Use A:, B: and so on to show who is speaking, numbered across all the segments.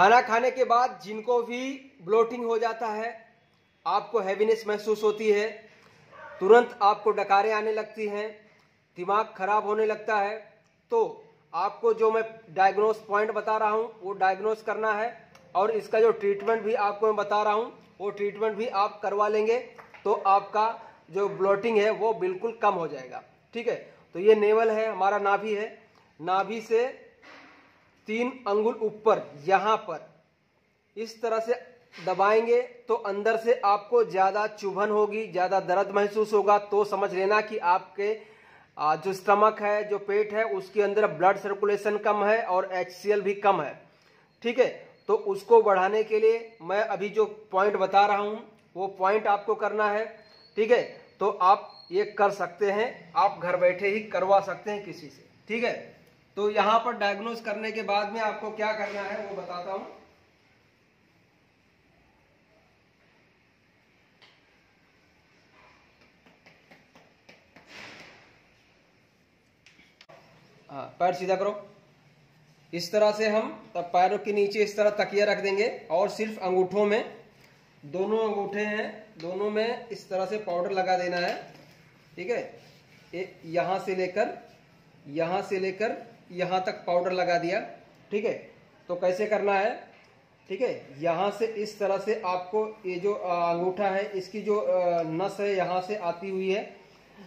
A: खाना खाने के बाद जिनको भी ब्लोटिंग हो जाता है, आपको हैवीनेस महसूस होती है, तुरंत आपको डकारें आने लगती हैं, दिमाग खराब होने लगता है तो आपको जो मैं डायग्नोस पॉइंट बता रहा हूँ, वो डायग्नोस करना है और इसका जो ट्रीटमेंट भी आपको मैं बता रहा हूँ, वो ट्रीटमेंट भी आप करवा लेंगे तो आपका जो ब्लोटिंग है, वो बिल्कुल कम हो जाएगा। ठीक है? तो ये नेवल है, हमारा नाभि है। नाभि से तीन अंगुल ऊपर, यहाँ पर। इस तरह से दबाएँगे तो अंदर से आपको ज़्यादा चुभन होगी, ज़्यादा दर्द महसूस होगा। तो समझ लेना कि आपके जो स्टमक है, जो पेट है, उसके अंदर ब्लड सर्कुलेशन कम है और एचसीएल भी कम है। ठीक है? तो उसको बढ़ाने के लिए मैं अभी जो पॉइंट बता रहा हूँ, वो पॉइंट आपको करना है। ठीक है? तो आप ये कर सकते हैं, आप घर बैठे ही करवा सकते हैं किसी से। ठीक है? तो यहाँ पर डायग्नोज करने के बाद में आपको क्या करना है वो बताता हूँ। हाँ पैर सीधा करो। इस तरह से हम तब पैरों के नीचे इस तरह तकिया रख देंगे और सिर्फ़ अंगूठों में, दोनों अंगूठे हैं, दोनों में इस तरह से पाउडर लगा देना है। ठीक है? यहाँ से लेकर, यहाँ से लेकर यहाँ तक पाउडर लगा दिया, ठीक है? तो कैसे करना है? ठीक है, यहाँ से इस तरह से आपको ये जो अंगूठा है, इसकी जो नस है, यहाँ से आती हुई है,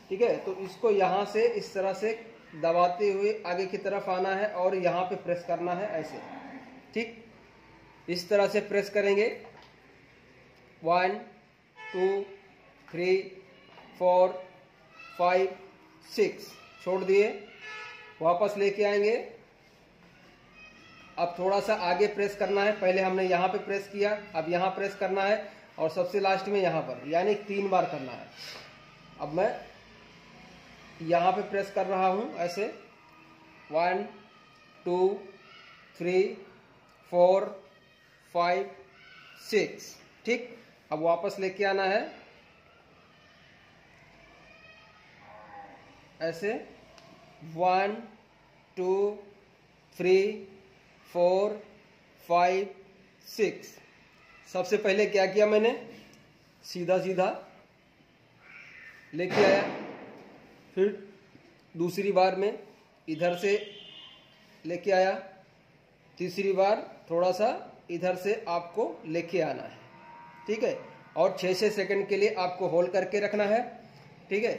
A: ठीक है? तो इसको यहाँ से इस तरह से दबाते हुए आगे की तरफ़ आना है और यहाँ पे प्रेस करना है ऐसे, ठीक? इस तरह से प्रेस करेंगे। One, two, three, four, five, six, छोड़ दिए। वापस लेके आएँगे। अब थोड़ा सा आगे प्रेस करना है। पहले हमने यहाँ पे प्रेस किया, अब यहाँ प्रेस करना है और सबसे लास्ट में यहाँ पर, यानी तीन बार करना है। अब मैं यहाँ पे प्रेस कर रहा हूँ ऐसे। One two three four five six ठीक? अब वापस लेके आना है। ऐसे। One two three four five six सबसे पहले क्या किया मैंने? सीधा सीधा लेके आया। फिर दूसरी बार में इधर से लेके आया। तीसरी बार थोड़ा सा इधर से आपको लेके आना है। ठीक है? और छः छः सेकंड के लिए आपको होल्ड करके रखना है। ठीक है?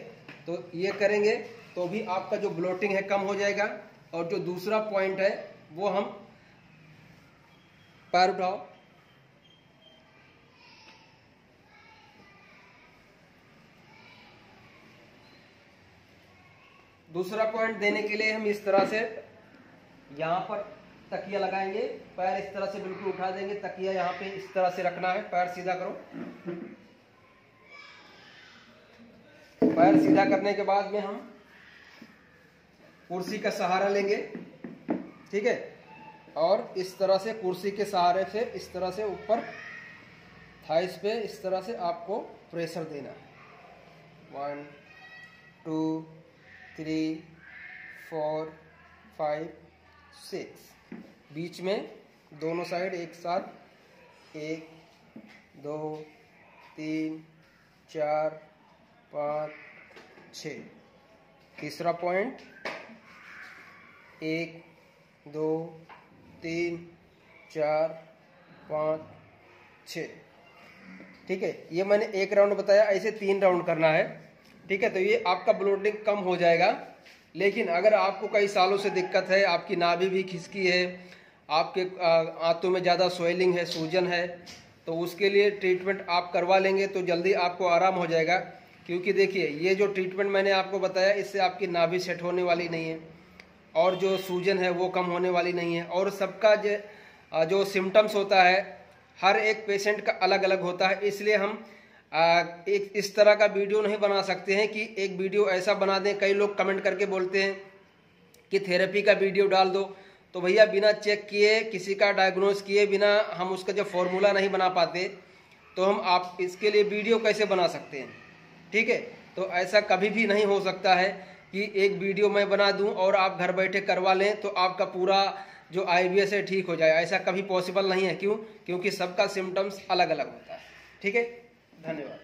A: तो ये करेंगे। तो भी आपका जो ब्लोटिंग है कम हो जाएगा और जो दूसरा पॉइंट है, वो हम पैर उठाओ। दूसरा पॉइंट देने के लिए हम इस तरह से यहाँ पर तकिया लगाएँगे। पैर इस तरह से बिल्कुल उठा देंगे। तकिया यहाँ पे इस तरह से रखना है। पैर सीधा करो। पैर सीधा करने के बाद में हम कुर्सी का सहारा लेंगे, ठीक है? और इस तरह से कुर्सी के सहारे से, इस तरह से ऊपर थाइस पे इस तरह से आपको प्रेशर देना है। One two three four five six बीच में दोनों साइड एक साथ, एक, दो, तीन, चार, पाँच, छ। तीसरा पॉइंट एक, दो, तीन, चार, पाँच, छ। ठीक है, ये मैंने एक राउंड बताया, ऐसे तीन राउंड करना है। ठीक है तो ये आपका ब्लोडिंग कम हो जाएगा। लेकिन अगर आपको कई सालों से दिक्कत है, आपकी नाभि भी खिसकी है, आपके आंतों में ज़्यादा स्वेलिंग है, सूजन है तो उसके लिए ट्रीटमेंट आप करवा लेंगे तो जल्दी आपको आराम हो जाएगा। क्योंकि देखिए, ये जो ट्रीटमेंट मैंने आपको बताया, इससे आपकी नाभि सेट होने वाली नहीं है। और जो सूजन है वो कम होने वाली नहीं है। और सबका जो जो सिम्टम्स होता है, हर एक पेशेंट का अलग अलग होता है। इसलिए हम एक, इस तरह का वीडियो नहीं बना सकते हैं कि एक वीडियो ऐसा बना दें। कई लोग कमेंट करके बोलते हैं कि थेरेपी का वीडियो डाल दो। तो भैया बिना चेक किए, किसी का डायग्नोज किए बिना हम उसका जब फॉर्मूला नहीं बना पाते तो हम आप इसके लिए वीडियो कैसे बना सकते हैं? ठीक है? तो ऐसा कभी भी नहीं हो सकता है। कि एक वीडियो मैं बना दूँ और आप घर बैठे करवा लें तो आपका पूरा जो आईबीएस है ठीक हो जाए ऐसा कभी पॉसिबल नहीं है। क्यों? क्योंकि सबका सिम्टम्स अलग अलग होता है। ठीक है? धन्यवाद।